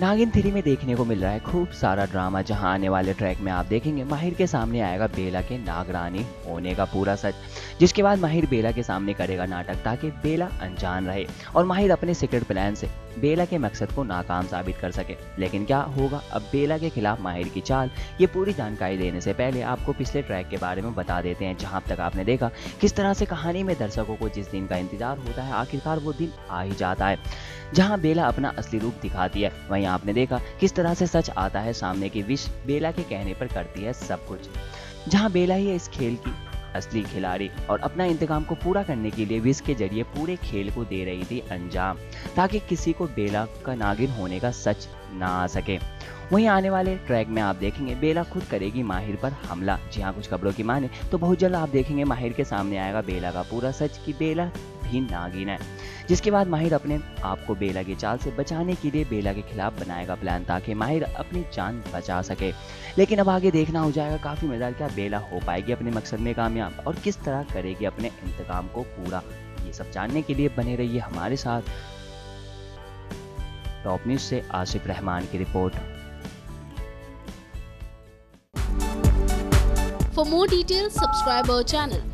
Naagin three में देखने को मिल रहा है खूब सारा ड्रामा, जहाँ आने वाले ट्रैक में आप देखेंगे, माहिर के सामने आएगा बेला के नागरानी, होने का पूरा सच, जिसके बाद माहिर बेला के सामने करेगा नाटक ताकि बेला अनजान रहे और माहिर अपने सीक्रेट प्लान से बेला के मकसद को नाकाम साबित कर सके। लेकिन क्या होगा, अब बेला के खिलाफ माहिर की चाल, ये पूरी जानकारी देने से पहले आपको पिछले ट्रैक के बारे में बता देते हैं, जहाँ तक आपने देखा किस तरह से कहानी में दर्शकों को जिस दिन का इंतज़ार होता है, आखिरकार वो दिन आ ही जाता है, जहाँ बेला अपना असली रूप दिखाती है। वहीं आपने देखा, किस तरह से सच आता है सामने की विश बेला के कहने पर करती है सब कुछ। जहाँ बेला ही है इस खेल की असली खिलाड़ी और अपना इंतकाम को पूरा करने के लिए विश के ज़रिए पूरे खेल को दे रही थी अंजाम, ताकि किसी को बेला का नागिन होने का सच ना आ सके। वहीं आने वाले ट्रैक में आप देखेंगे, बेला खुद करेगी माहिर पर हमला। जी हाँ कुछ खबरों की माने तो बहुत जल्द आप देखेंगे माहिर के सामने आएगा बेला का पूरा सच, कि बेला भी नागिन है। जिसके बाद माहिर अपने आप को बेला की चाल से बचाने के लिए बेला के खिलाफ बनाएगा प्लान ताकि माहिर अपनी जान बचा सके। लेकिन अब आगे देखना हो जाएगा काफ़ी मज़ेदार क्या बेला हो पाएगी अपने मकसद में कामयाब और किस तरह करेगी अपने इंतकाम को पूरा। ये सब जानने के लिए बने रहिए हमारे साथ। टॉप न्यूज़ से आसिफ रहमान की report. For more details, subscribe our channel.